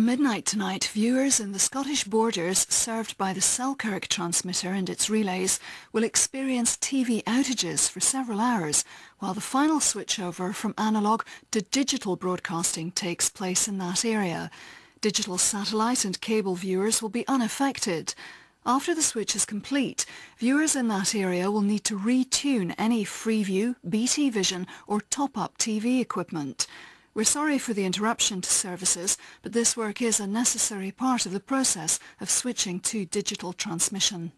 From midnight tonight, viewers in the Scottish borders served by the Selkirk transmitter and its relays will experience TV outages for several hours while the final switchover from analogue to digital broadcasting takes place in that area. Digital satellite and cable viewers will be unaffected. After the switch is complete, viewers in that area will need to retune any Freeview, BT Vision or top-up TV equipment. We're sorry for the interruption to services, but this work is a necessary part of the process of switching to digital transmission.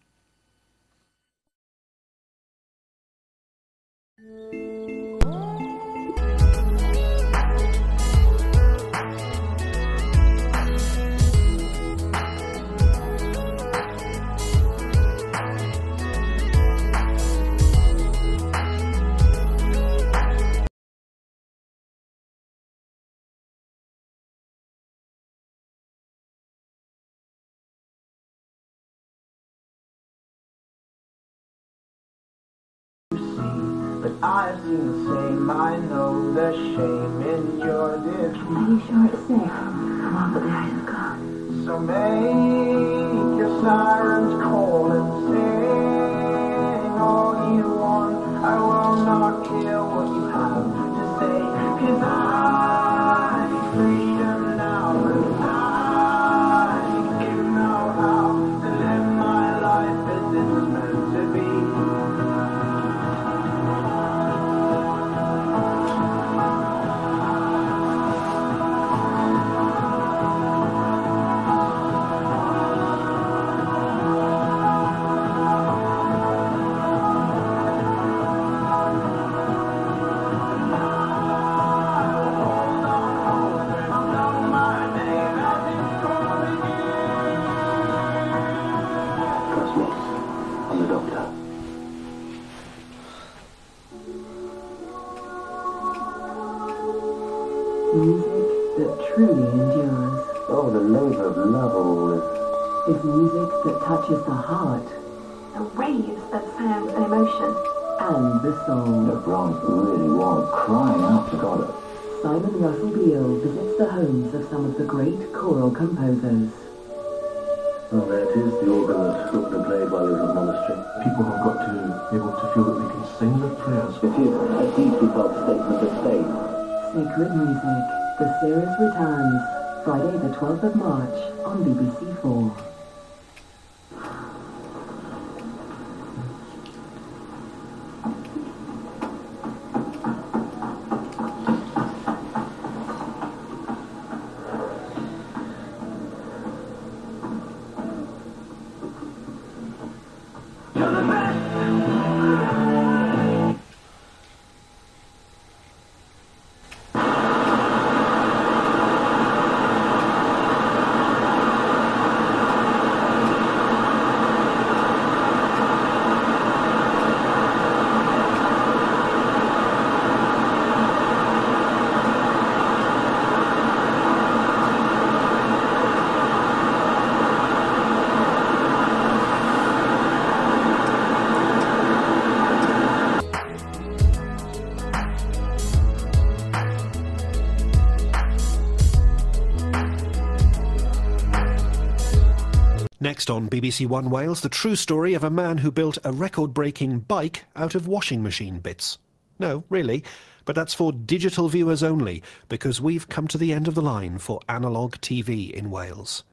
But I've seen the same, I know the shame in your defeat. Are you sure it's safe? Come on, put the eyes of God. So make your sirens call and sing all you want. I will not care what you have to say, cause I Well, there it is, the organ that has been play while he was at monastery. People have got to be able to feel that they can sing their prayers. It is a deeply felt statement of faith. Sacred Music. The series returns Friday the 12th of March on BBC4. Next on BBC One Wales, the true story of a man who built a record-breaking bike out of washing machine bits. No, really, but that's for digital viewers only, because we've come to the end of the line for analogue TV in Wales.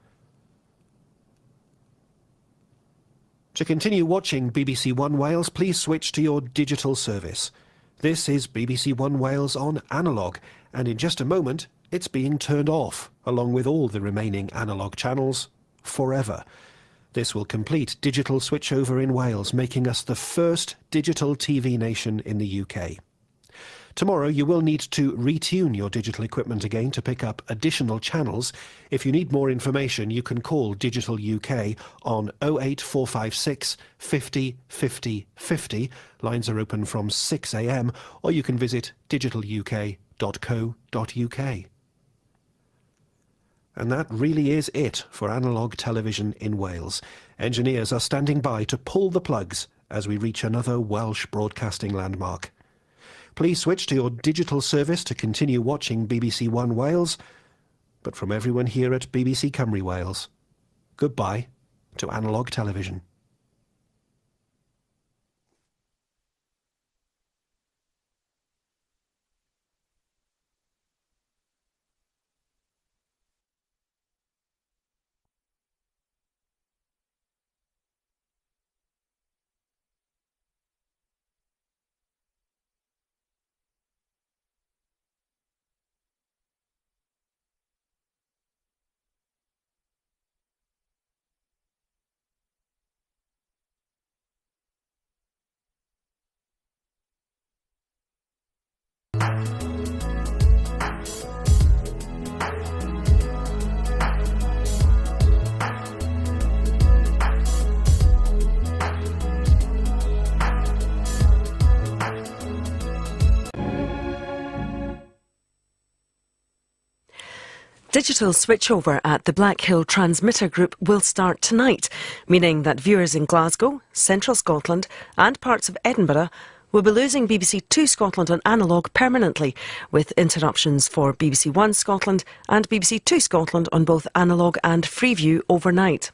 To continue watching BBC One Wales, please switch to your digital service. This is BBC One Wales on analogue, and in just a moment, it's being turned off, along with all the remaining analogue channels, forever. This will complete digital switchover in Wales, making us the first digital TV nation in the UK. Tomorrow you will need to retune your digital equipment again to pick up additional channels. If you need more information, you can call Digital UK on 08456 50 50 50. Lines are open from 6am, or you can visit digitaluk.co.uk. And that really is it for analogue television in Wales. Engineers are standing by to pull the plugs as we reach another Welsh broadcasting landmark. Please switch to your digital service to continue watching BBC One Wales, but from everyone here at BBC Cymru Wales, goodbye to analogue television. Digital switchover at the Black Hill Transmitter Group will start tonight, meaning that viewers in Glasgow, central Scotland, and parts of Edinburgh will be losing BBC Two Scotland on analogue permanently, with interruptions for BBC One Scotland and BBC Two Scotland on both analogue and Freeview overnight.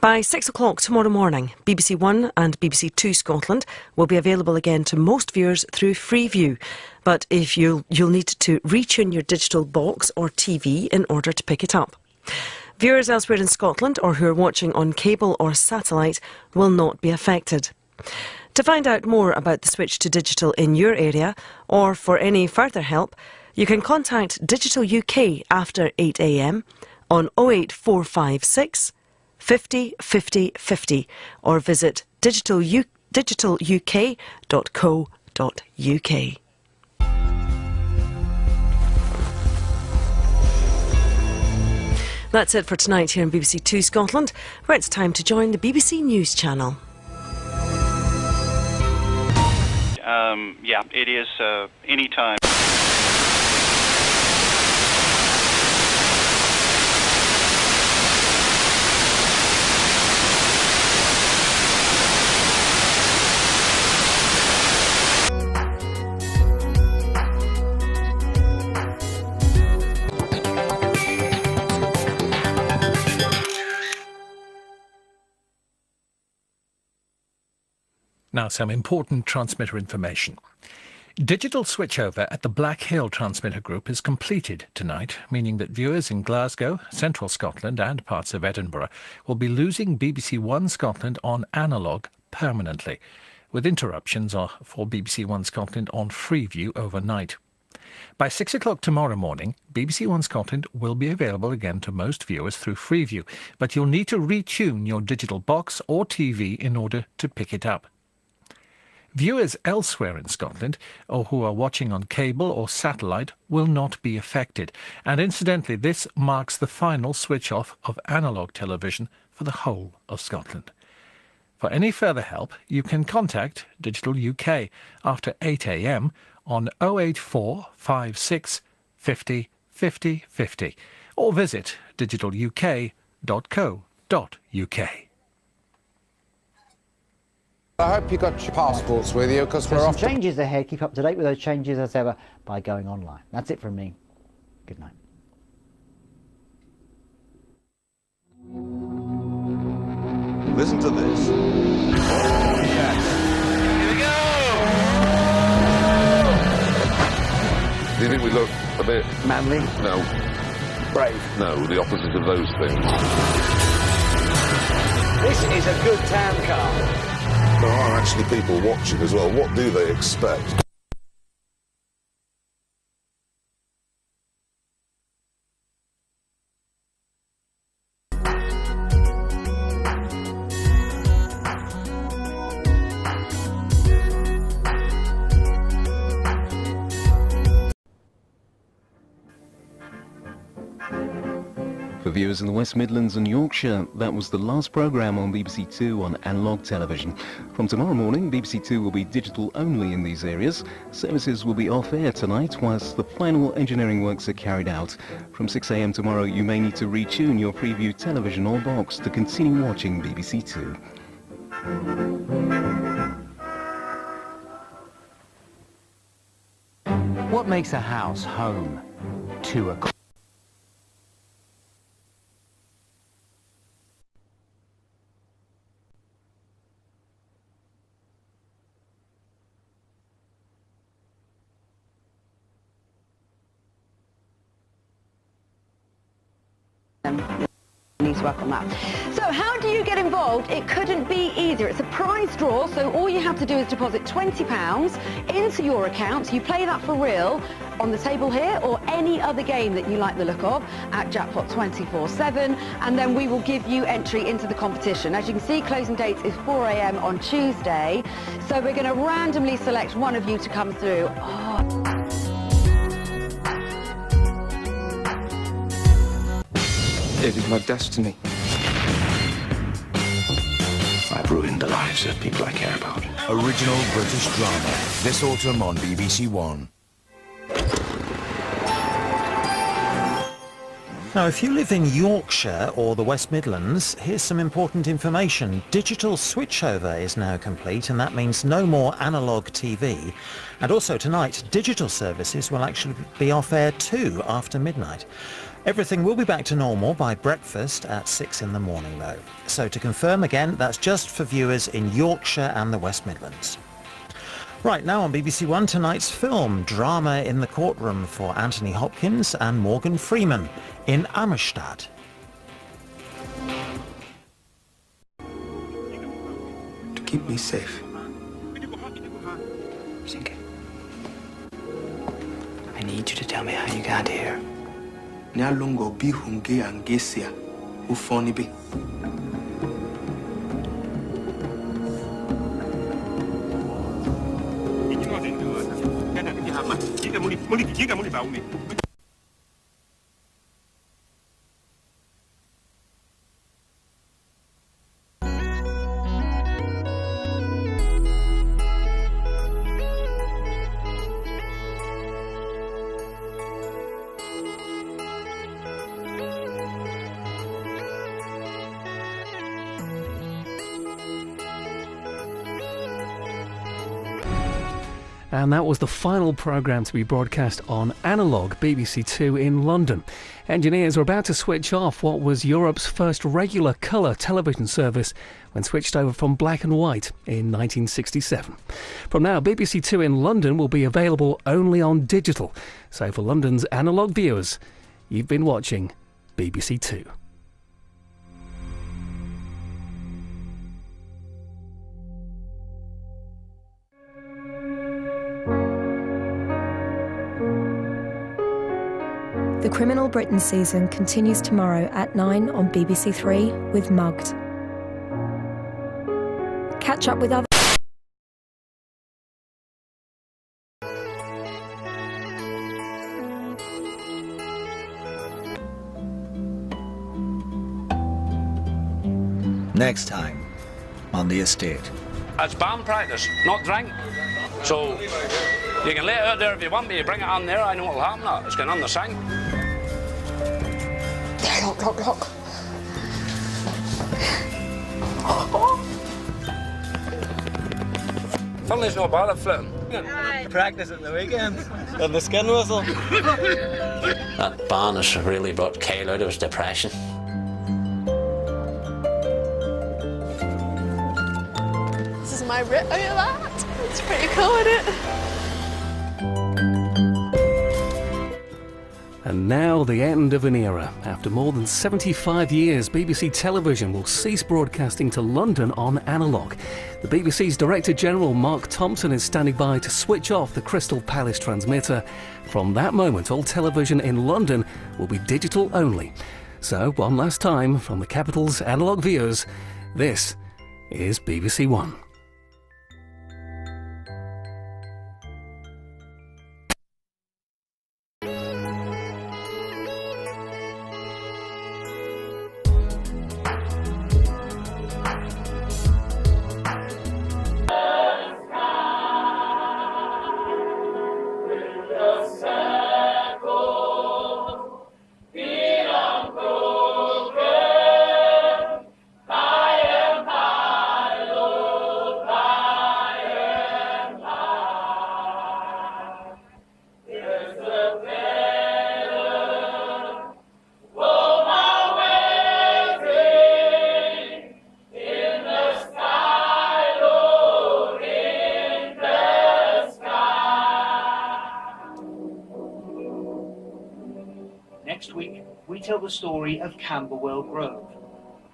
By six o'clock tomorrow morning, BBC One and BBC Two Scotland will be available again to most viewers through Freeview. But if you you'll need to retune your digital box or TV in order to pick it up. Viewers elsewhere in Scotland or who are watching on cable or satellite will not be affected. To find out more about the switch to digital in your area or for any further help, you can contact Digital UK after 8am on 08456 50 50 50 or visit digitalu- digitaluk.co.uk. That's it for tonight here on BBC Two Scotland, where it's time to join the BBC News channel. Um, yeah, it is uh, anytime. Now, some important transmitter information. Digital switchover at the Black Hill Transmitter Group is completed tonight, meaning that viewers in Glasgow, central Scotland, and parts of Edinburgh will be losing BBC One Scotland on analogue permanently, with interruptions for BBC One Scotland on Freeview overnight. By six o'clock tomorrow morning, BBC One Scotland will be available again to most viewers through Freeview, but you'll need to retune your digital box or TV in order to pick it up. Viewers elsewhere in Scotland, or who are watching on cable or satellite, will not be affected. And incidentally, this marks the final switch off of analogue television for the whole of Scotland. For any further help, you can contact Digital UK after 8am on 08456 50 50 50 or visit digitaluk.co.uk. I hope you got your passports with you because So we're some off to changes ahead. Keep up to date with those changes as ever by going online. That's it from me. Good night. Listen to this. Oh, yes. Here we go! Do you think we look a bit manly? No. Brave? No, the opposite of those things. This is a good town car. There are actually people watching as well. What do they expect? For viewers in the West Midlands and Yorkshire, that was the last programme on BBC Two on analogue television. From tomorrow morning, BBC Two will be digital only in these areas. Services will be off air tonight whilst the final engineering works are carried out. From 6am tomorrow, you may need to retune your Freeview television or box to continue watching BBC Two. What makes a house home? Two o'clock. To work on that. So how do you get involved? It couldn't be easier. It's a prize draw, so all you have to do is deposit £20 into your account. You play that for real on the table here or any other game that you like the look of at Jackpot 24-7 and then we will give you entry into the competition. As you can see, closing date is 4am on Tuesday. So we're going to randomly select one of you to come through. Oh. It is my destiny. I've ruined the lives of people I care about. Original British drama. This autumn on BBC One. Now, if you live in Yorkshire or the West Midlands, here's some important information. Digital switchover is now complete, and that means no more analogue TV. And also tonight, digital services will actually be off air too after midnight. Everything will be back to normal by breakfast at 6 in the morning though. So to confirm again, that's just for viewers in Yorkshire and the West Midlands. Right, now on BBC One, tonight's film, Drama in the Courtroom for Anthony Hopkins and Morgan Freeman in Amistad. To keep me safe. I need you to tell me how you got here. ni alongo bi hunge angesia ufoni be Muliki, jiga muli baume. And that was the final programme to be broadcast on analogue BBC Two in London. Engineers were about to switch off what was Europe's first regular colour television service when switched over from black and white in 1967. From now, BBC Two in London will be available only on digital. So for London's analogue viewers, you've been watching BBC Two. The Criminal Britain season continues tomorrow at 9 on BBC Three with Mugged. Catch up with other. Next time on the estate. It's band practice, not drink. So you can let it out there if you want, but you bring it on there, I know what'll happen. It's going on the sing. Look, look, look. Finley's no bad at flitting. Practice at the weekends on the skin whistle. That ban has really brought Kyle out of his depression. This is my rip out of that. It's pretty cool, isn't it? And now the end of an era. After more than 75 years, BBC Television will cease broadcasting to London on analogue. The BBC's Director General Mark Thompson is standing by to switch off the Crystal Palace transmitter. From that moment, all television in London will be digital only. So, one last time from the capital's analogue viewers, this is BBC One. The story of Camberwell Grove,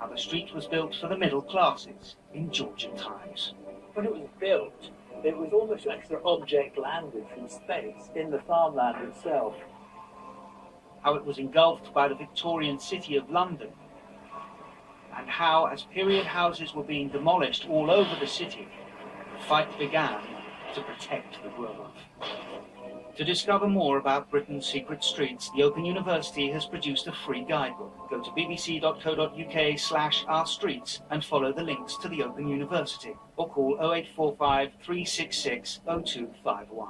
how the street was built for the middle classes in Georgian times. When it was built, it was almost like an object landed from space in the farmland itself. How it was engulfed by the Victorian city of London, and how, as period houses were being demolished all over the city, the fight began to protect the Grove. To discover more about Britain's secret streets, the Open University has produced a free guidebook. Go to bbc.co.uk slash our streets and follow the links to the Open University or call 0845 366 0251.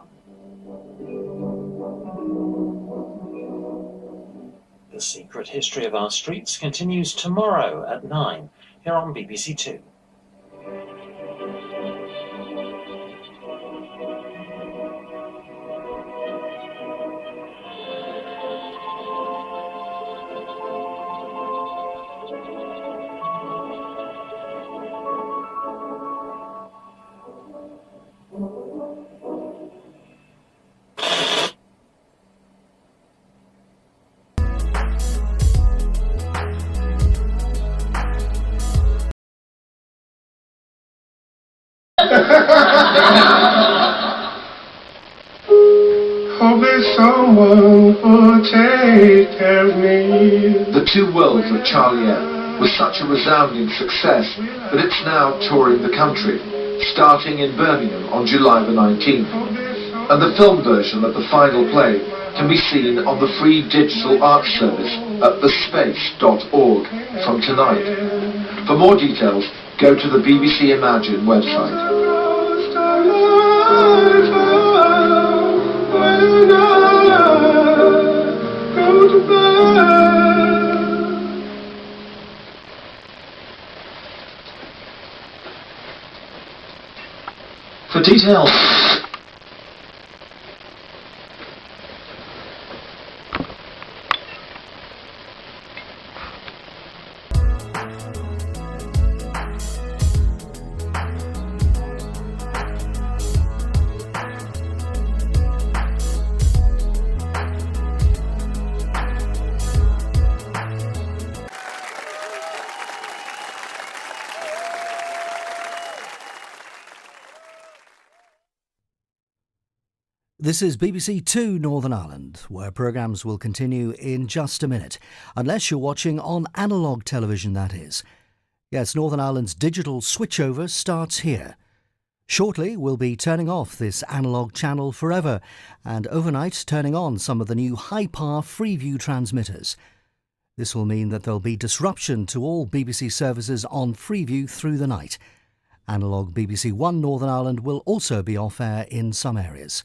The Secret History of Our Streets continues tomorrow at 9 here on BBC Two. Two Worlds of Charlie M was such a resounding success that it's now touring the country, starting in Birmingham on July the 19th. And the film version of the final play can be seen on the free digital art service at thespace.org from tonight. For more details, go to the BBC Imagine website. For This is BBC Two Northern Ireland, where programmes will continue in just a minute, unless you're watching on analogue television, that is. Yes, Northern Ireland's digital switchover starts here. Shortly, we'll be turning off this analogue channel forever, and overnight turning on some of the new high power Freeview transmitters. This will mean that there'll be disruption to all BBC services on Freeview through the night. Analogue BBC One Northern Ireland will also be off air in some areas.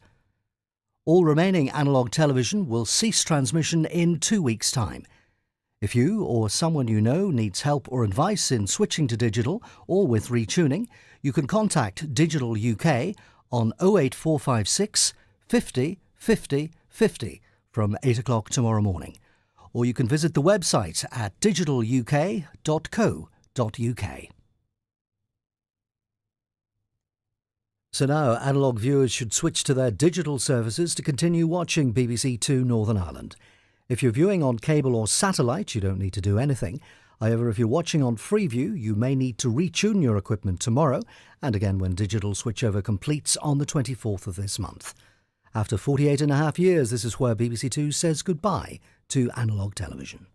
All remaining analogue television will cease transmission in two weeks' time. If you or someone you know needs help or advice in switching to digital or with retuning, you can contact Digital UK on 08456 50 50 50 from 8 o'clock tomorrow morning. Or you can visit the website at digitaluk.co.uk. So now analogue viewers should switch to their digital services to continue watching BBC Two Northern Ireland. If you're viewing on cable or satellite, you don't need to do anything. However, if you're watching on Freeview, you may need to retune your equipment tomorrow and again when digital switchover completes on the 24th of this month. After 48 and a half years, this is where BBC Two says goodbye to analogue television.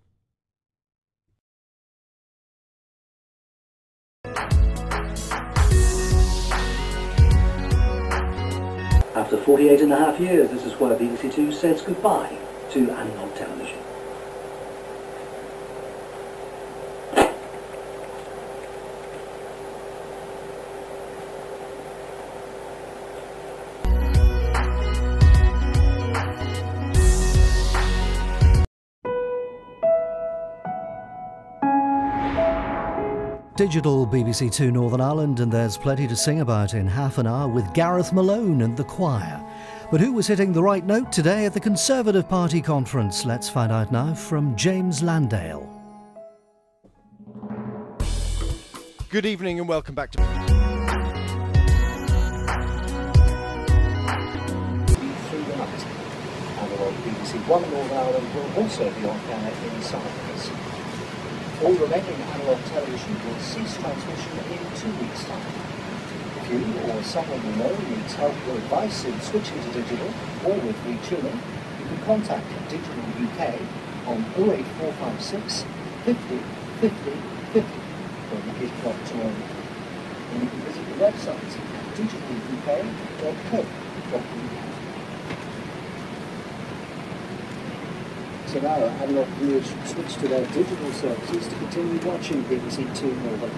After 48 and a half years, this is where BBC Two says goodbye to analogue television. Digital BBC Two Northern Ireland, and there's plenty to sing about in half an hour with Gareth Malone and the choir. But who was hitting the right note today at the Conservative Party conference? Let's find out now from James Landale. Good evening and welcome back to. BBC One Northern Ireland will also be on air in silence. All remaining analogue television will cease transmission in two weeks' time. If you or someone you know needs help or advice in switching to digital or with retuning, you can contact Digital UK on 08456 50 50 50 from 8 o'clock tomorrow. And you can visit the website digitaluk.co.uk. So now analogue viewers should switch to their digital services to continue watching BBC Two Northern.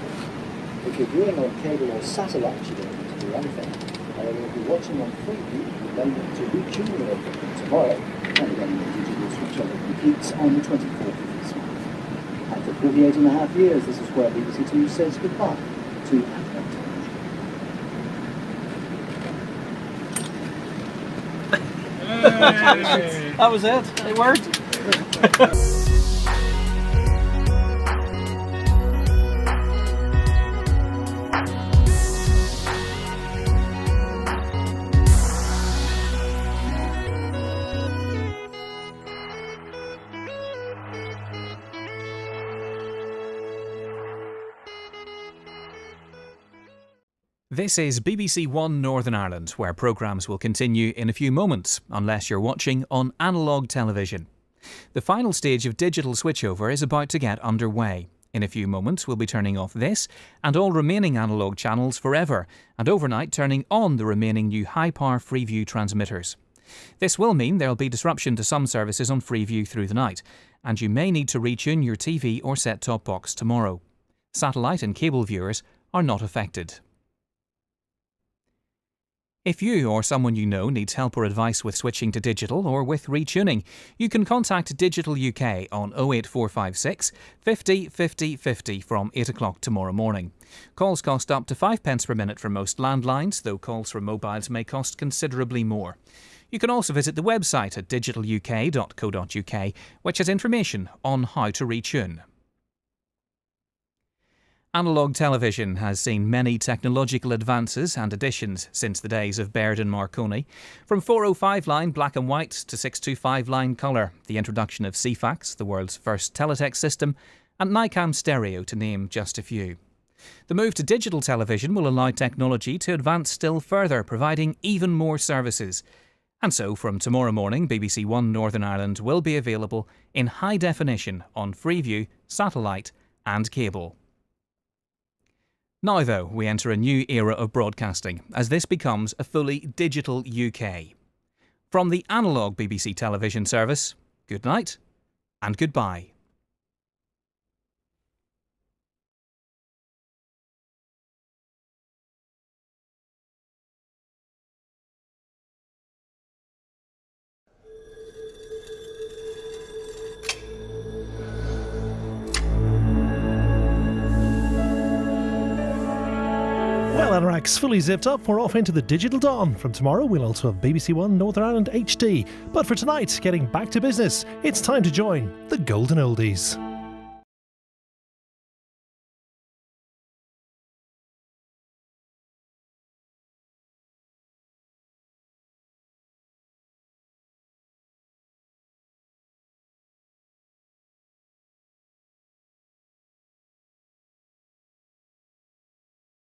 If you're viewing on cable or satellite, you don't need to do anything. However, if you're watching on Freeview, you then need to retune your equipment tomorrow, and then the digital switchover completes on the 24th of this month. After 48 and a half years, this is where BBC Two says goodbye to analog television. that was it. It worked. This is BBC One Northern Ireland, where programmes will continue in a few moments, unless you're watching on analogue television. The final stage of digital switchover is about to get underway. In a few moments, we'll be turning off this and all remaining analogue channels forever, and overnight turning on the remaining new high power Freeview transmitters. This will mean there'll be disruption to some services on Freeview through the night, and you may need to retune your TV or set top box tomorrow. Satellite and cable viewers are not affected. If you or someone you know needs help or advice with switching to digital or with retuning, you can contact Digital UK on 08456 50 50 50 from 8 o'clock tomorrow morning. Calls cost up to 5 pence per minute for most landlines, though calls from mobiles may cost considerably more. You can also visit the website at digitaluk.co.uk, which has information on how to retune. Analogue television has seen many technological advances and additions since the days of Baird and Marconi. From 405 line black and white to 625 line colour, the introduction of Ceefax, the world's first teletext system, and NICAM stereo, to name just a few. The move to digital television will allow technology to advance still further, providing even more services. And so, from tomorrow morning, BBC One Northern Ireland will be available in high definition on Freeview, satellite, and cable. Now, though, we enter a new era of broadcasting as this becomes a fully digital UK. From the analogue BBC television service, good night and goodbye. Fully zipped up. We're off into the digital dawn. From tomorrow, we'll also have BBC One Northern Ireland HD. But for tonight, getting back to business, it's time to join the Golden Oldies.